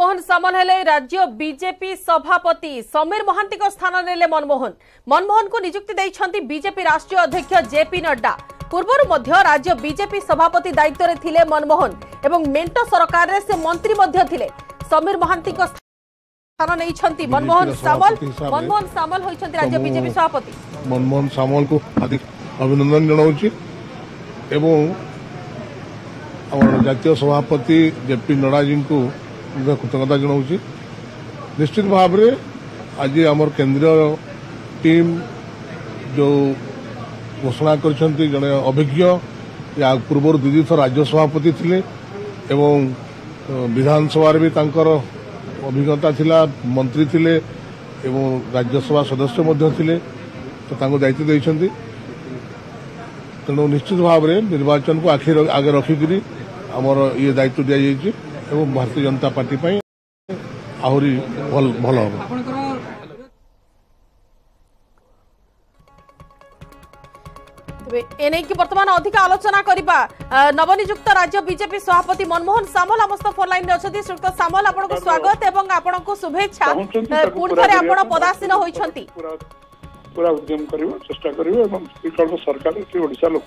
মনমোহন সামল হলে রাজ্য বিজেপি সভাপতি সমীর মহান্তি স্থান নেলে মনমোহন মনমোহন নিযুক্তি দিয়েছেন বিজেপি রাষ্ট্রীয় অধ্যক্ষ জেপি নড্ডা পূর্বর মধ্য রাজ্য বিজেপি সভাপতি দায়িত্বরে থিলে মনমোহন এবং মেন্ট সরকারে সে মন্ত্রী মধ্য থিলে সমীর মহান্তি স্থান নেইছেন মনমোহন সামল মনমোহন সামল হইছেন রাজ্য বিজেপি সভাপতি মনমোহন সামলকু অভিনন্দন জনাওছি এবং আমার জাতীয় সভাপতি জেপি নড্ডাজীঙ্কু କୃତଜ୍ଞତା ଜଣାଉଛି ନିଶ୍ଚିତ ଭାବରେ ଆଜି ଆମର କେନ୍ଦ୍ରୀୟ ଟିମ୍ ଯେଉଁ ଘୋଷଣା କରିଛନ୍ତି ଜଣେ ଅଭିଜ୍ଞ ପୂର୍ବରୁ ଦୁଇ ଦୁଇଥର ରାଜ୍ୟସଭାପତି ଥିଲେ ଏବଂ ବିଧାନସଭାରେ ବି ତାଙ୍କର ଅଭିଜ୍ଞତା ଥିଲା ମନ୍ତ୍ରୀ ଥିଲେ ଏବଂ ରାଜ୍ୟସଭା ସଦସ୍ୟ ମଧ୍ୟ ଥିଲେ ତ ତାଙ୍କୁ ଦାୟିତ୍ୱ ଦେଇଛନ୍ତି ତେଣୁ ନିଶ୍ଚିତ ଭାବରେ ନିର୍ବାଚନକୁ ଆଖି ଆଗେ ରଖିକରି ଆମର ଇଏ ଦାୟିତ୍ୱ ଦିଆଯାଇଛି এব ভারত জনতা পার্টি পাই আউরি ভাল ভাল হব তebe এনে কি বর্তমান অধিক আলোচনা করিবা নবনিযুক্ত রাজ্য বিজেপি সহপতি মনমোহন সামল amost পরলাইন অচতি সুক্ত সামল আপোনক স্বাগত এবং আপোনক শুভেচ্ছা পূর্ণ করে আপোন পদাস্থিন হইছন্তি পুরা উদ্যোগ করিবা চেষ্টা করিবা এবং সরকার কি ওড়িশা লোক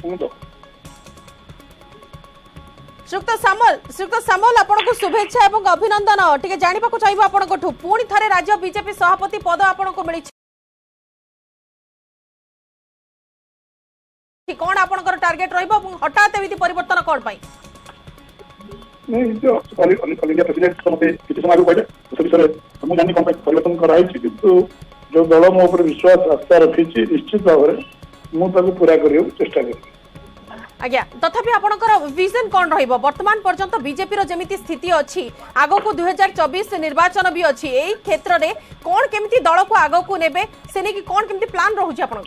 ଶ୍ରୀଯୁକ୍ତ ସାମଲ ଶ୍ରୀଯୁକ୍ତ ସାମଲ ଆପଣଙ୍କୁ ଶୁଭେଚ୍ଛା ଏବଂ ଅଭିନନ୍ଦନ ଟିକେ ଜାଣିବାକୁ ଚାହିଁବୁ ଆପଣଙ୍କଠୁ ପୁଣି ଥରେ ରାଜ୍ୟ ବିଜେପି ସଭାପତି ପଦ ଆପଣଙ୍କୁ ମିଳିଛି କଣ ଆପଣଙ୍କର ଟାର୍ଗେଟ ରହିବ ଏବଂ ହଠାତ୍ ଏମିତି ପରିବର୍ତ୍ତନ କଣ ପାଇଁ ମୁଁ ଜାଣିନି କଣ ପାଇଁ ପରିବର୍ତ୍ତନ କରାହେଇଛି କିନ୍ତୁ ଯୋଉ ଦଳ ମୋ ଉପରେ ବିଶ୍ୱାସ ଆସ୍ଥା ରଖିଛି ନିଶ୍ଚିତ ଭାବରେ ମୁଁ ତାକୁ ପୁରା କରିବାକୁ ଚେଷ୍ଟା କରିବି আজ্ঞা তথাপি আপনার ভিজন কণ রহব বর্তমান পর্যন্ত বিজেপির যেমি স্থিতি অগক দুই হাজার চবিশ নির্বাচন বি এই ক্ষেত্রে কণ কেমি দলক আগক নেবে সে নেই কণ কেমি প্লান রয়েছে আপনার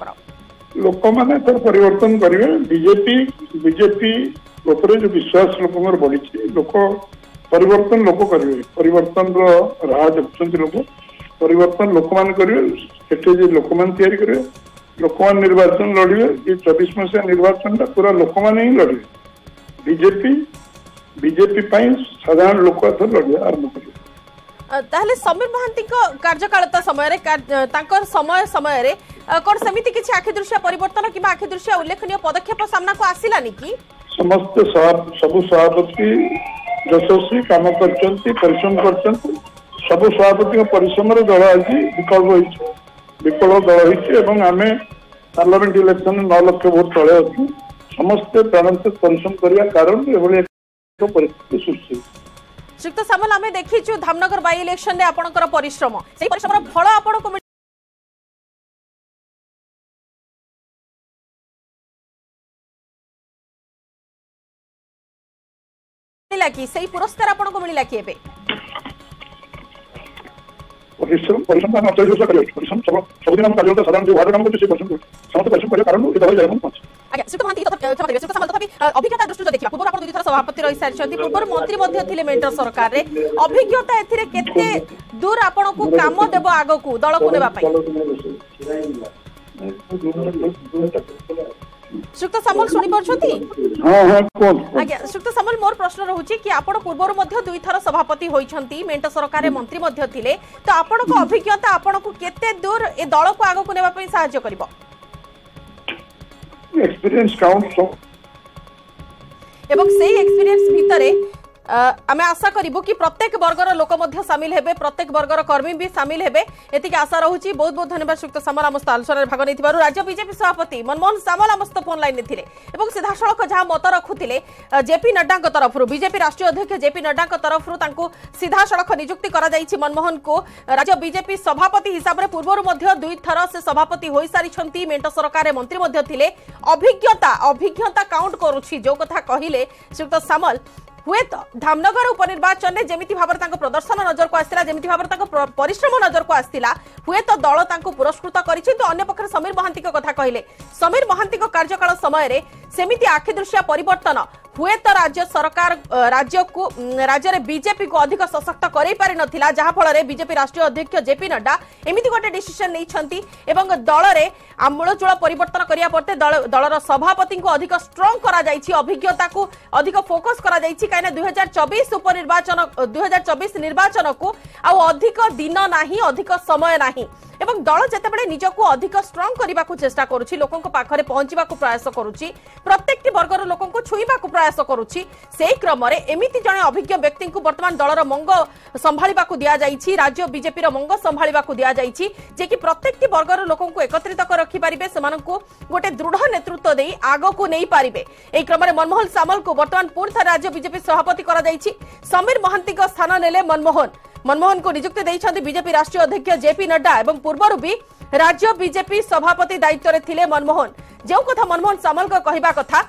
ଲୋକମାନେ ତାର ପରିବର୍ତ୍ତନ କରିବେ ବିଜେପି ବିଜେପି ଉପରେ ଯୋଉ ବିଶ୍ୱାସ ଲୋକଙ୍କର ବଢିଛି ଲୋକ ପରିବର୍ତ୍ତନ ଲୋକ କରିବେ ପରିବର୍ତ୍ତନର ରାହା ଦେଖୁଛନ୍ତି ଲୋକ ପରିବର୍ତ୍ତନ ଲୋକମାନେ କରିବେ ସେଠି ଯେ ଲୋକମାନେ ତିଆରି କରିବେ ଲୋକମାନେ ନିର୍ବାଚନ ଲଢ଼ିବେ ଏ ଚବିଶ ମସିହା ନିର୍ବାଚନଟା ପୁରା ଲୋକମାନେ ହିଁ ଲଢ଼ିବେ ବିଜେପି ବିଜେପି ପାଇଁ ସାଧାରଣ ଲୋକ ଏଥର ଲଢ଼ିବା ଆରମ୍ଭ କରିବେ ତାହେଲେ ସମୀର ମହାନ୍ତିଙ୍କ କାର୍ଯ୍ୟକାଳତା ସମୟରେ ତାଙ୍କର ସମୟ ସମୟରେ କ'ଣ ସେମିତି କିଛି ଆଖିଦୃଶିଆ ପରିବର୍ତ୍ତନ କିମ୍ବା ଆଖିଦୃଶିଆ ଉଲ୍ଲେଖନୀୟ ପଦକ୍ଷେପ ସାମ୍ନାକୁ ଆସିଲାନି କି ସମସ୍ତେ ସବୁ ସଭାପତି ଯଶସ୍ୱୀ କାମ କରିଛନ୍ତି ପରିଶ୍ରମ କରିଛନ୍ତି ସବୁ ସଭାପତିଙ୍କ ପରିଶ୍ରମରେ ଦଳ ଆଜି ବିକଳ୍ପ ହୋଇଛି ବିଫଳ ଦଳ ହେଇଛି ଏବଂ ଆମେ ପାର୍ଲାମେଣ୍ଟ ଇଲେକ୍ସନ ନଅ ଲକ୍ଷ ଭୋଟ ତଳେ ଅଛୁ ସମସ୍ତେ ପ୍ରାଣନ୍ତେଷ ପରିଶ୍ରମ କରିବା କାରଣରୁ ଏଭଳି ଏକ ପରିସ୍ଥିତି ସୃଷ୍ଟି ହୋଇଛି ସାମଲ ଆମେ ଦେଖିଛୁ ଧାମନଗର ବାଇ ଇଲେକ୍ସନରେ ଆପଣଙ୍କର ପରିଶ୍ରମ ସେଇ ପରିଶ୍ରମର ଫଳ ଆପଣଙ୍କୁ ମିଳିଲା କି ସେଇ ପୁରସ୍କାର ଆପଣଙ୍କୁ ମିଳିଲା କି ଏବେ পরিশ্রম পরিশ্রমটা আমার চল্লিশ বছর কাজে পরিশ্রম সবদিন আমার কাজে সাধারণ যে ওয়ার্ডের কাম করছে সেই পরিশ্রম সমস্ত পরিশ্রম করে কারণ এটা ভালো জায়গা পাচ্ছে ଆଜ୍ଞା ଶ୍ରୀଯୁକ୍ତ ମହାନ୍ତି କ୍ଷମା କରିବେ ଶ୍ରୀଯୁକ୍ତ ସାମଲ ତଥାପି ଅଭିଜ୍ଞତା ଦୃଷ୍ଟିରୁ ଦେଖିବା ପୂର୍ବରୁ ଆପଣ ଦୁଇ ଥର ସଭାପତି ରହିସାରିଛନ୍ତି ପୂର୍ବରୁ ମନ୍ତ୍ରୀ ମଧ୍ୟ ଥିଲେ ମେଣ୍ଟ ସରକାରରେ ଅଭିଜ୍ଞତା ଏଥିରେ କେତେ ଦୂର ଆପଣଙ୍କୁ କାମ ଦେବ ଆଗକୁ ଦଳକୁ ନେବା ପାଇଁ ସୁକ୍ତ ସାମଲ ଶୁଣି ପାରୁଛନ୍ତି ଆଜ୍ଞା ସୁକ୍ତ ସାମଲ ମୋର ପ୍ରଶ୍ନ ରହୁଛି କି ଆପଣ ପୂର୍ବରୁ ମଧ୍ୟ ଦୁଇଥର ସଭାପତି ହୋଇଛନ୍ତି ମେଣ୍ଟ ସରକାରରେ ମନ୍ତ୍ରୀ ମଧ୍ୟ ଥିଲେ ତ ଆପଣଙ୍କ ଅଭିଜ୍ଞତା ଆପଣଙ୍କୁ କେତେ ଦୂର ଏ ଦଳକୁ ଆଗକୁ ନେବା ପାଇଁ ସାହାଯ୍ୟ କରିବ ଏବଂ ସେଇ ଏକ୍ସପିରିଏନ୍ସ ଭିତରେ আমি আশা করবু কি প্রত্যেক বর্গর লোক সামিল হবে প্রত্যেক বর্গর কর্মী বি সামিল হবে এটিকি আশা রয়েছে বহুত বহু ধন্যবাদ সুক্ত সামল আমার আলোচনার ভাগ নিয়ে রাজ্য বিজেপি সভাপতি মনমোহন সামল আমার ফোন লাইনে লে এবং সিধাসলখ যা মত রাখুলে জেপি নড্ডা তরফ বিজেপি রাষ্ট্রীয় অধ্যক্ষ জেপি নড্ডা তরফ তাঁকু সিধাসলখ নিযুক্তি করা যাই মনমোহন কু রাজ্য বিজেপি সভাপতি হিসাবে পূর্বর দুই থর সে সভাপতি হয়ে সারি মেট সরকার মন্ত্রী লে অভিজ্ঞতা অভিজ্ঞতা কাউন্ট করুছি যে কথা কহিলে সুক্ত সামল হুয়েত ধামনগর উপনির্বাচনে যেমিতি ভাবে তাঁর প্রদর্শন নজরক আসছিলা যেমিতি ভাবে তাঁর পরিশ্রম নজরক আসছিলা হুয়েত দল তাঁকু পুরস্কৃত করেছে তো অন্য পক্ষে সমীর মহান্তিক কথা কহিলে সমীর মহান্তিক কার্যকাল সময়ের সেমিতি আখিদৃশিয়া পরিবর্তন ହୁଏତ ରାଜ୍ୟ ସରକାର ରାଜ୍ୟକୁ ରାଜ୍ୟରେ ବିଜେପିକୁ ଅଧିକ ସଶକ୍ତ କରାଇପାରିନଥିଲା ଯାହାଫଳରେ ବିଜେପି ରାଷ୍ଟ୍ରୀୟ ଅଧ୍ୟକ୍ଷ ଜେପି ନଡ୍ଡା ଏମିତି ଗୋଟେ ଡିସିସନ୍ ନେଇଛନ୍ତି ଏବଂ ଦଳରେ ମୂଳଚୂଳ ପରିବର୍ତ୍ତନ କରିବା ପରେ ଦଳର ସଭାପତିଙ୍କୁ ଅଧିକ ଷ୍ଟ୍ରଙ୍ଗ କରାଯାଇଛି ଅଭିଜ୍ଞତାକୁ ଅଧିକ ଫୋକସ୍ କରାଯାଇଛି କାହିଁକିନା ଦୁଇ ହଜାର ଚବିଶ ଉପନିର୍ବାଚନ ଦୁଇ ହଜାର ଚବିଶ ନିର୍ବାଚନକୁ ଆଉ ଅଧିକ ଦିନ ନାହିଁ ଅଧିକ ସମୟ ନାହିଁ এবং দল যেতবে নিজক অধিক স্ট্রং করা চেষ্টা করুছি লোক পাখে পৌঁছবা প্রয়াস করুচি প্রত্যেকটি বর্গর লোক ছুঁবা প্রয়াস করুচি সেই ক্রমে এমিতি জনে অভিজ্ঞ ব্যক্তি বর্তমান দলর মঙ্গ দিয়া দিয়াযাই রাজ্য বিজেপির মঙ্গ দিয়া দিয়াযাই যে কি প্রত্যেকটি বর্গর লোক একত্রিত রখিপারে সে গোটে দৃঢ় নেতৃত্ব দিয়ে আগকু নেই পারিবে এই ক্রমে মনমোহন সামল বর্তমান পুঁ রাজ্য বিজেপি সভাপতি করা যাই সমীর মহান্তি স্থান নেলে মনমোহন मनमोहन को निजुक्ति देते बीजेपी राष्ट्रीय अध्यक्ष जेपी नड्डा और पूर्वर भी राज्य बीजेपी सभापति दायित्व में मनमोहन जो कथ मनमोहन सामल कहवा कथा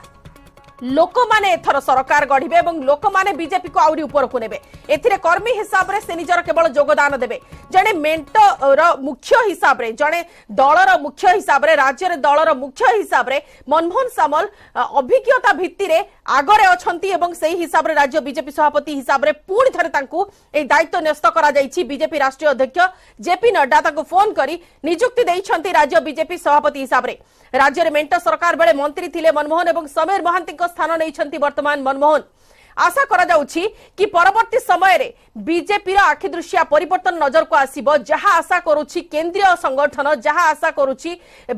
ଲୋକମାନେ ଏଥର ସରକାର ଗଢ଼ିବେ ଏବଂ ଲୋକମାନେ ବିଜେପିକୁ ଆହୁରି ଉପରକୁ ନେବେ ଏଥିରେ କର୍ମୀ ହିସାବରେ ସେ ନିଜର କେବଳ ଯୋଗଦାନ ଦେବେ ଜଣେ ମେଣ୍ଟର ମୁଖ୍ୟ ହିସାବରେ ଜଣେ ଦଳର ମୁଖ୍ୟ ହିସାବରେ ରାଜ୍ୟରେ ଦଳର ମୁଖ୍ୟ ହିସାବରେ ମନମୋହନ ସାମଲ ଅଭିଜ୍ଞତା ଭିତ୍ତିରେ ଆଗରେ ଅଛନ୍ତି ଏବଂ ସେହି ହିସାବରେ ରାଜ୍ୟ ବିଜେପି ସଭାପତି ହିସାବରେ ପୁଣି ଥରେ ତାଙ୍କୁ ଏହି ଦାୟିତ୍ୱ ନ୍ୟସ୍ତ କରାଯାଇଛି ବିଜେପି ରାଷ୍ଟ୍ରୀୟ ଅଧ୍ୟକ୍ଷ ଜେପି ନଡ୍ଡା ତାଙ୍କୁ ଫୋନ୍ କରି ନିଯୁକ୍ତି ଦେଇଛନ୍ତି ରାଜ୍ୟ ବିଜେପି ସଭାପତି ହିସାବରେ राज्य में मेट सरकार बेले मंत्री थे मनमोहन और समीर महां स्थान नहीं बर्तमान मनमोहन ଆଶା କରାଯାଉଛି କି ପରବର୍ତ୍ତୀ ସମୟରେ ବିଜେପିର ଆଖିଦୃଶିଆ ପରିବର୍ତ୍ତନ ନଜରକୁ ଆସିବ ଯାହା ଆଶା କରୁଛି କେନ୍ଦ୍ରୀୟ ସଂଗଠନ ଯାହା ଆଶା କରୁଛି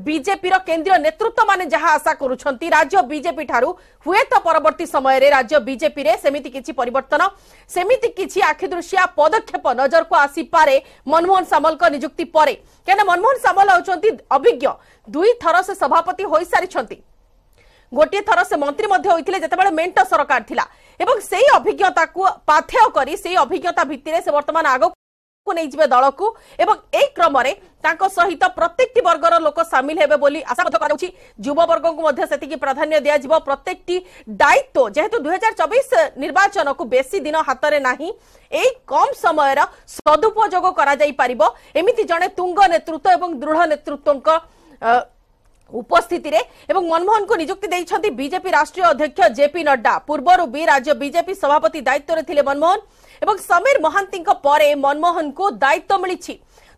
ବିଜେପିର କେନ୍ଦ୍ରୀୟ ନେତୃତ୍ୱମାନେ ଯାହା ଆଶା କରୁଛନ୍ତି ରାଜ୍ୟ ବିଜେପି ଠାରୁ ହୁଏତ ପରବର୍ତ୍ତୀ ସମୟରେ ରାଜ୍ୟ ବିଜେପିରେ ସେମିତି କିଛି ପରିବର୍ତ୍ତନ ସେମିତି କିଛି ଆଖିଦୃଶିଆ ପଦକ୍ଷେପ ନଜରକୁ ଆସିପାରେ ମନମୋହନ ସାମଲଙ୍କ ନିଯୁକ୍ତି ପରେ କାହିଁକିନା ମନମୋହନ ସାମଲ ହେଉଛନ୍ତି ଅଭିଜ୍ଞ ଦୁଇ ଥର ସେ ସଭାପତି ହୋଇସାରିଛନ୍ତି ଗୋଟିଏ ଥର ସେ ମନ୍ତ୍ରୀ ମଧ୍ୟ ହୋଇଥିଲେ ଯେତେବେଳେ ମେଣ୍ଟ ସରକାର ଥିଲା ଏବଂ ସେଇ ଅଭିଜ୍ଞତାକୁ ପାଥେୟ କରି ସେଇ ଅଭିଜ୍ଞତା ଭିତ୍ତିରେ ସେ ବର୍ତ୍ତମାନ ଆଗକୁ ନେଇଯିବେ ଦଳକୁ ଏବଂ ଏଇ କ୍ରମରେ ତାଙ୍କ ସହିତ ପ୍ରତ୍ୟେକଟି ବର୍ଗର ଲୋକ ସାମିଲ ହେବେ ବୋଲି ଆଶା ମଧ୍ୟ କରାଯାଉଛି ଯୁବବର୍ଗଙ୍କୁ ମଧ୍ୟ ସେତିକି ପ୍ରାଧାନ୍ୟ ଦିଆଯିବ ପ୍ରତ୍ୟେକଟି ଦାୟିତ୍ୱ ଯେହେତୁ ଦୁଇହଜାର ଚବିଶ ନିର୍ବାଚନକୁ ବେଶୀ ଦିନ ହାତରେ ନାହିଁ ଏଇ କମ୍ ସମୟର ସଦୁପଯୋଗ କରାଯାଇପାରିବ ଏମିତି ଜଣେ ତୁଙ୍ଗ ନେତୃତ୍ୱ ଏବଂ ଦୃଢ଼ ନେତୃତ୍ୱଙ୍କ উপস্থিতিরে এবং মনমোহনকু নিযুক্তি দিয়েছেন বিজেপি রাষ্ট্রীয় অধ্যক্ষ জেপি নড্ডা পূর্বর বি রাজ্য বিজেপি সভাপতি দায়িত্বরে থিলে মনমোহন এবং সমীর মহান্তিঙ্ক পরে মনমোহনকু দায়িত্ব মিলিছি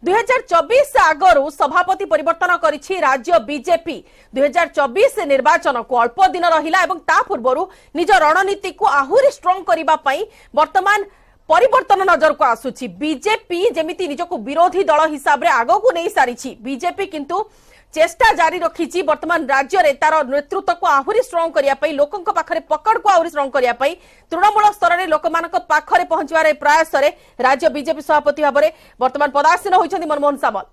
দুই হাজার চবিশ আগরু সভাপতি পরিবর্তন করেছি রাজ্য বিজেপি দুই হাজার চবিশ নির্বাচনকু অল্প দিন রহিলা এবং তা পূর্বরু নিজ রণনীতিকু আহুরি স্ট্রং করিবা পাই বর্তমান পরিবর্তন নজরকু আসুছি বিজেপি যেমিতি নিজকু বিরোধী দল হিসাবরে আগকু নেই সারিছি বিজেপি কিন্তু চেষ্টা জারি রখিছি বর্তমান রাজ্যরে তার নেতৃত্বক আহুরি স্ট্রং করা লোকঙ্ পাখে পকড়কু আহুরি স্ট্রং করা তৃণমূল স্তরের লোক পাখে পৌঁছবার প্রয়াসরে রাজ্য বিজেপি সভাপতি ভাবে বর্তমান পদাসীন হয়েছেন মনমোহন সামল